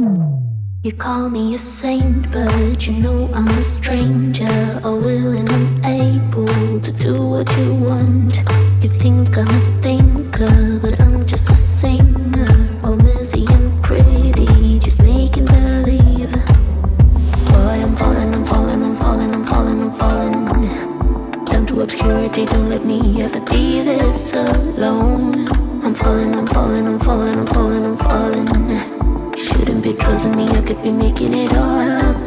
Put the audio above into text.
You call me a saint, but you know I'm a stranger, a willing and able to do what you want. You think I'm a thinker, but I'm just a singer, all busy and pretty, just making believe. Boy, I'm falling, I'm falling, I'm falling, I'm falling, I'm falling. Down to obscurity, don't let me ever be this alone. I'm falling, I'm falling, I'm falling, I'm falling me, I could be making it all up.